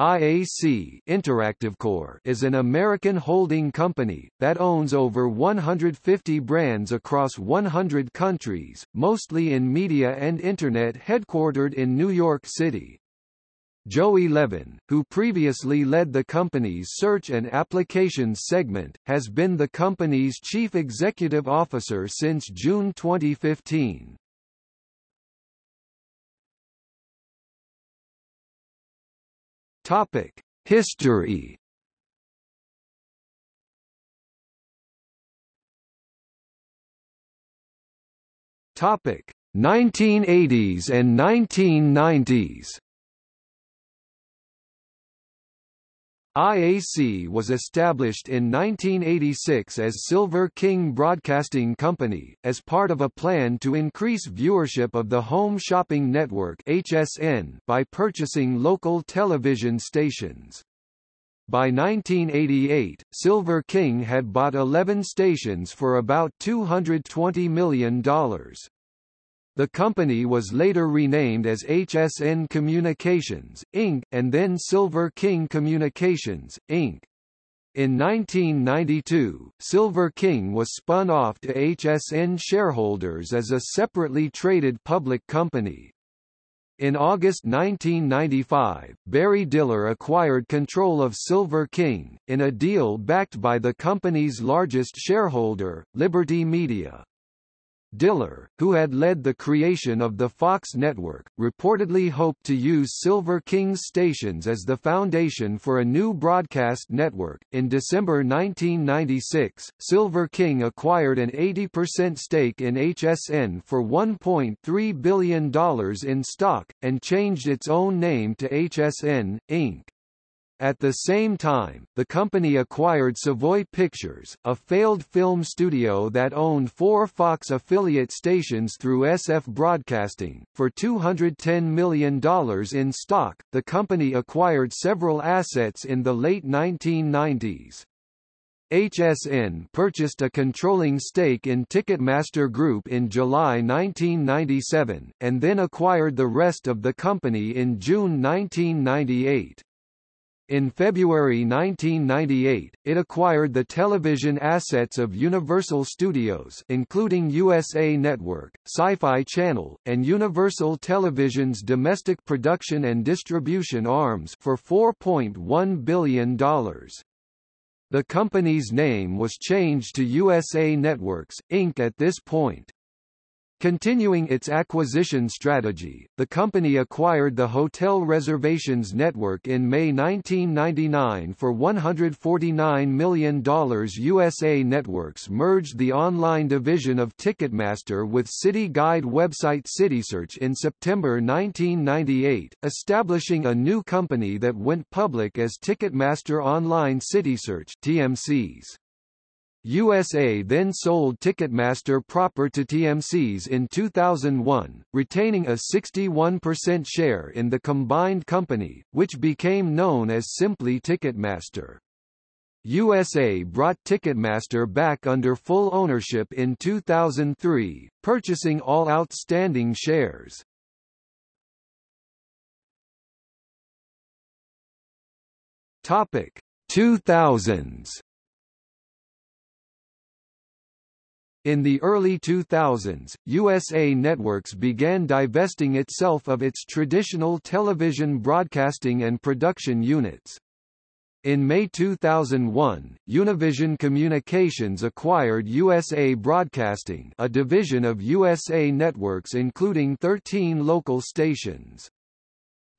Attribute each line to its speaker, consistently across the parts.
Speaker 1: IAC InterActiveCorp is an American holding company, that owns over 150 brands across 100 countries, mostly in media and Internet headquartered in New York City. Joey Levin, who previously led the company's search and applications segment, has been the company's chief executive officer since June 2015. Topic: History. Topic: 1980s and 1990s. IAC was established in 1986 as Silver King Broadcasting Company, as part of a plan to increase viewership of the Home Shopping Network HSN by purchasing local television stations. By 1988, Silver King had bought 11 stations for about $220 million. The company was later renamed as HSN Communications, Inc., and then Silver King Communications, Inc. In 1992, Silver King was spun off to HSN shareholders as a separately traded public company. In August 1995, Barry Diller acquired control of Silver King, in a deal backed by the company's largest shareholder, Liberty Media. Diller, who had led the creation of the Fox network, reportedly hoped to use Silver King's stations as the foundation for a new broadcast network. In December 1996, Silver King acquired an 80% stake in HSN for $1.3 billion in stock, and changed its own name to HSN, Inc. At the same time, the company acquired Savoy Pictures, a failed film studio that owned four Fox affiliate stations through SF Broadcasting. For $210 million in stock, the company acquired several assets in the late 1990s. HSN purchased a controlling stake in Ticketmaster Group in July 1997, and then acquired the rest of the company in June 1998. In February 1998, it acquired the television assets of Universal Studios including USA Network, Sci-Fi Channel, and Universal Television's domestic production and distribution arms for $4.1 billion. The company's name was changed to USA Networks, Inc. at this point. Continuing its acquisition strategy, the company acquired the hotel reservations network in May 1999 for $149 million. USA Networks merged the online division of Ticketmaster with City Guide website CitySearch in September 1998, establishing a new company that went public as Ticketmaster Online CitySearch TMCS. USA then sold Ticketmaster proper to TMCS in 2001, retaining a 61% share in the combined company, which became known as simply Ticketmaster. USA brought Ticketmaster back under full ownership in 2003, purchasing all outstanding shares. Topic 2000s In the early 2000s, USA Networks began divesting itself of its traditional television broadcasting and production units. In May 2001, Univision Communications acquired USA Broadcasting a division of USA Networks including 13 local stations.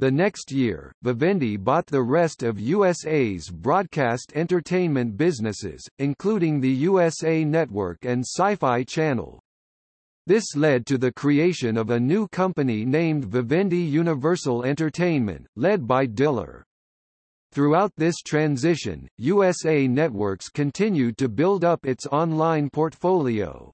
Speaker 1: The next year, Vivendi bought the rest of USA's broadcast entertainment businesses, including the USA Network and Sci-Fi Channel. This led to the creation of a new company named Vivendi Universal Entertainment, led by Diller. Throughout this transition, USA Networks continued to build up its online portfolio.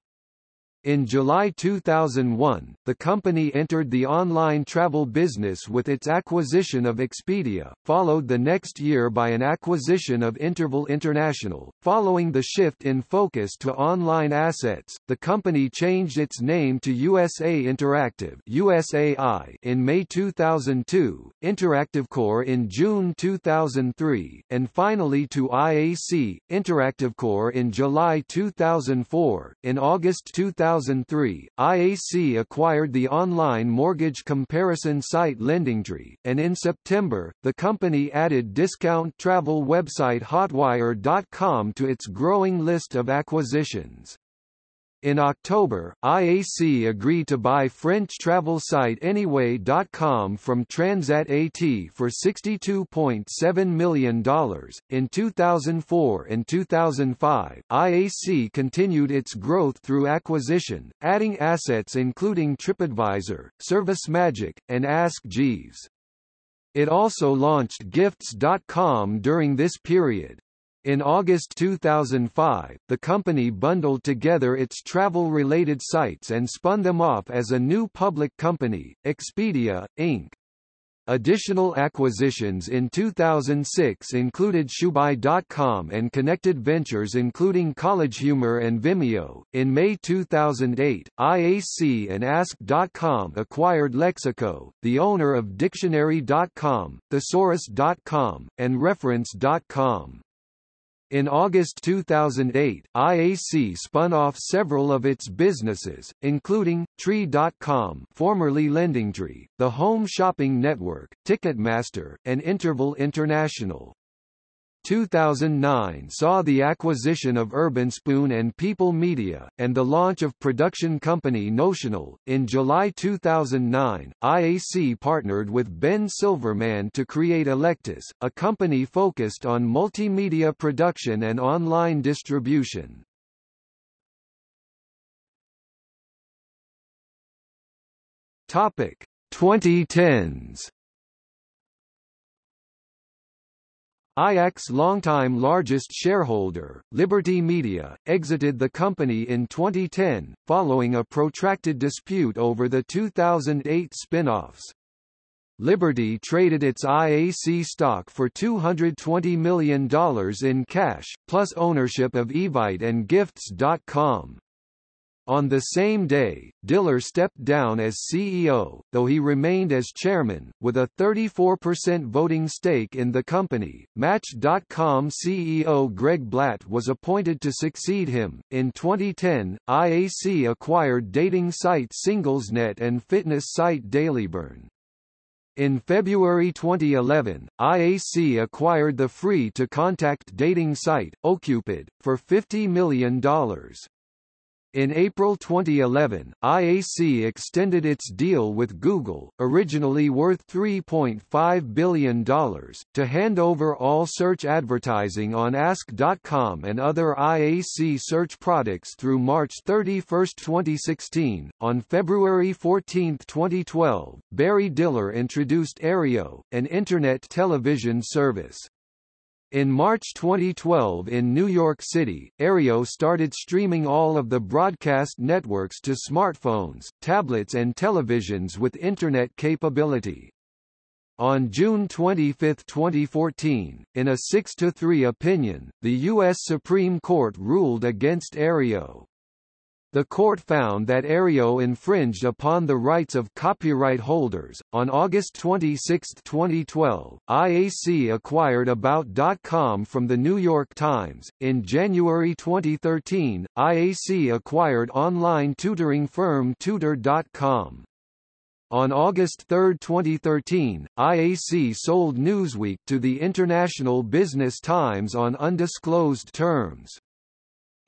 Speaker 1: In July 2001, the company entered the online travel business with its acquisition of Expedia, followed the next year by an acquisition of Interval International. Following the shift in focus to online assets, the company changed its name to USA Interactive (USAI) in May 2002, InterActiveCorp in June 2003, and finally to IAC InterActiveCorp in July 2004. In August 2000 2003, IAC acquired the online mortgage comparison site LendingTree, and in September, the company added discount travel website Hotwire.com to its growing list of acquisitions. In October, IAC agreed to buy French travel site Anyway.com from Transat AT for $62.7 million. In 2004 and 2005, IAC continued its growth through acquisition, adding assets including TripAdvisor, ServiceMagic, and Ask Jeeves. It also launched Gifts.com during this period. In August 2005, the company bundled together its travel-related sites and spun them off as a new public company, Expedia, Inc. Additional acquisitions in 2006 included Shoebuy.com and connected ventures including College Humor and Vimeo. In May 2008, IAC and Ask.com acquired Lexico, the owner of Dictionary.com, Thesaurus.com, and Reference.com. In August 2008, IAC spun off several of its businesses, including, Tree.com formerly LendingTree, the Home Shopping Network, Ticketmaster, and Interval International. 2009 saw the acquisition of Urbanspoon and People Media, and the launch of production company Notional. In July 2009, IAC partnered with Ben Silverman to create Electus, a company focused on multimedia production and online distribution. Topic 2010s IAC's longtime largest shareholder, Liberty Media, exited the company in 2010, following a protracted dispute over the 2008 spin-offs. Liberty traded its IAC stock for $220 million in cash, plus ownership of Evite and Gifts.com. On the same day, Diller stepped down as CEO, though he remained as chairman, with a 34% voting stake in the company. Match.com CEO Greg Blatt was appointed to succeed him. In 2010, IAC acquired dating site SinglesNet and fitness site Dailyburn. In February 2011, IAC acquired the free-to-contact dating site, OkCupid, for $50 million. In April 2011, IAC extended its deal with Google, originally worth $3.5 billion, to hand over all search advertising on Ask.com and other IAC search products through March 31, 2016. On February 14, 2012, Barry Diller introduced Aereo, an internet television service. In March 2012 in New York City, Aereo started streaming all of the broadcast networks to smartphones, tablets and televisions with Internet capability. On June 25, 2014, in a 6-3 opinion, the U.S. Supreme Court ruled against Aereo. The court found that Aereo infringed upon the rights of copyright holders. On August 26, 2012, IAC acquired About.com from the New York Times. In January 2013, IAC acquired online tutoring firm Tutor.com. On August 3, 2013, IAC sold Newsweek to the International Business Times on undisclosed terms.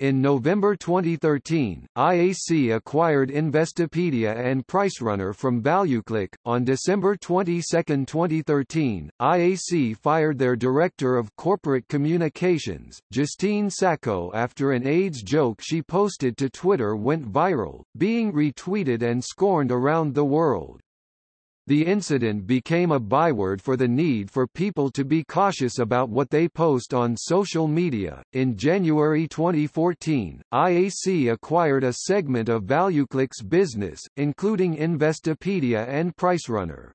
Speaker 1: In November 2013, IAC acquired Investopedia and PriceRunner from ValueClick. On December 22, 2013, IAC fired their director of corporate communications, Justine Sacco, after an AIDS joke she posted to Twitter went viral, being retweeted and scorned around the world. The incident became a byword for the need for people to be cautious about what they post on social media. In January 2014, IAC acquired a segment of ValueClick's business, including Investopedia and PriceRunner.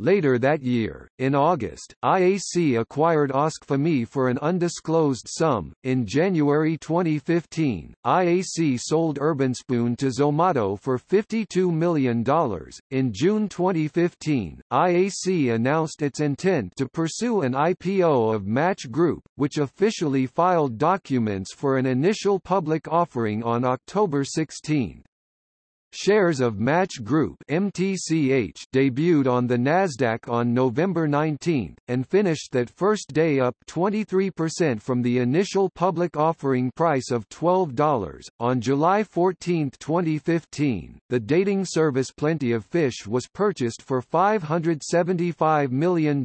Speaker 1: Later that year, in August, IAC acquired ASKfm for an undisclosed sum. In January 2015, IAC sold Urbanspoon to Zomato for $52 million. In June 2015, IAC announced its intent to pursue an IPO of Match Group, which officially filed documents for an initial public offering on October 16. Shares of Match Group MTCH debuted on the Nasdaq on November 19 and finished that first day up 23% from the initial public offering price of $12. On July 14, 2015, the dating service Plenty of Fish was purchased for $575 million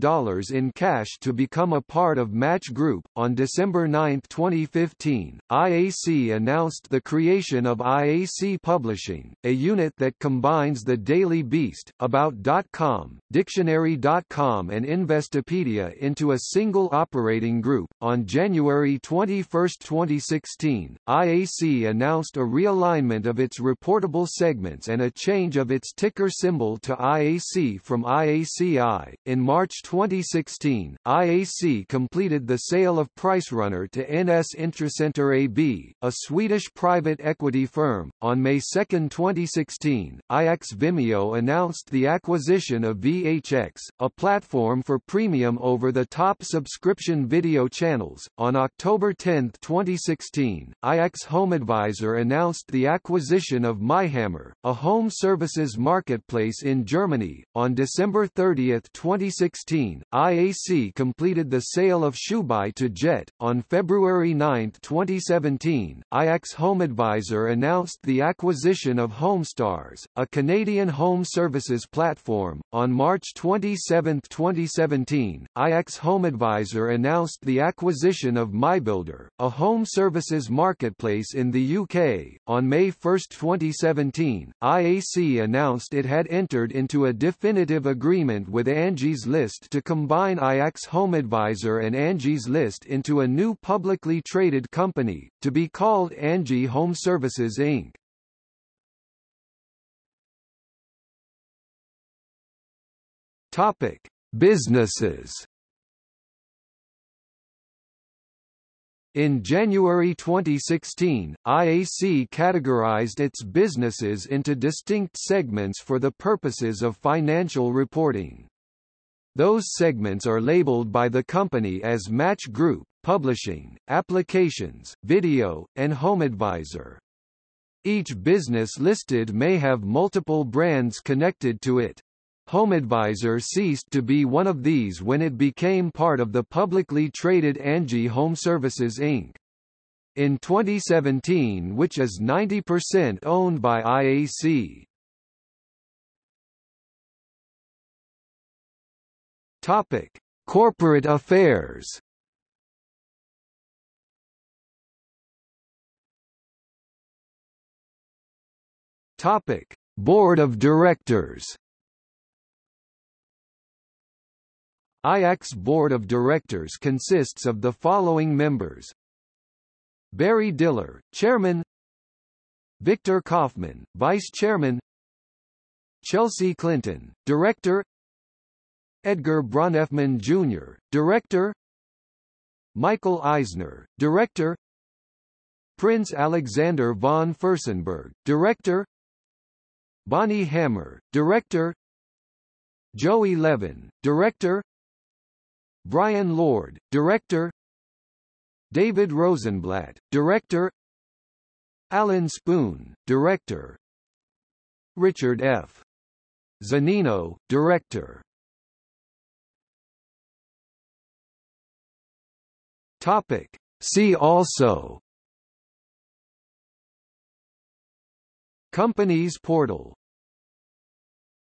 Speaker 1: in cash to become a part of Match Group. On December 9, 2015, IAC announced the creation of IAC Publishing, a unit that combines the Daily Beast, About.com, Dictionary.com and Investopedia into a single operating group. On January 21, 2016, IAC announced a realignment of its reportable segments and a change of its ticker symbol to IAC from IACI. In March 2016, IAC completed the sale of PriceRunner to NS Intressenter AB, a Swedish private equity firm. On May 2, 20 2016, IAC's Vimeo announced the acquisition of VHX, a platform for premium over-the-top subscription video channels. On October 10, 2016, IAC's HomeAdvisor announced the acquisition of MyHammer, a home services marketplace in Germany. On December 30, 2016, IAC completed the sale of Shoebuy to Jet. On February 9, 2017, IAC's HomeAdvisor announced the acquisition of Home HomeStars, a Canadian home services platform. On March 27, 2017, IAC's HomeAdvisor announced the acquisition of MyBuilder, a home services marketplace in the UK. On May 1, 2017, IAC announced it had entered into a definitive agreement with Angie's List to combine IX HomeAdvisor and Angie's List into a new publicly traded company, to be called Angie Home Services Inc. Topic: Businesses. In January 2016, IAC categorized its businesses into distinct segments for the purposes of financial reporting. Those segments are labeled by the company as Match Group, Publishing, Applications, Video, and HomeAdvisor. Each business listed may have multiple brands connected to it. HomeAdvisor ceased to be one of these when it became part of the publicly traded Angie Home Services Inc. In 2017 which is 90% owned by IAC. Topic: Corporate Affairs. Topic: Board of Directors. IAC's Board of Directors consists of the following members. Barry Diller, Chairman. Victor Kaufman, Vice Chairman. Chelsea Clinton, Director. Edgar Bronfman Jr., Director. Michael Eisner, Director. Prince Alexander von Furstenberg, Director. Bonnie Hammer, Director. Joey Levin, Director Bryan Lourd, Director David Rosenblatt, Director Alan Spoon, Director Richard F. Zannino, Director Topic. See also Companies portal